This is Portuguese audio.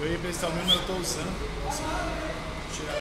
Eu ia pra esse eu tô usando. Nossa, tirar.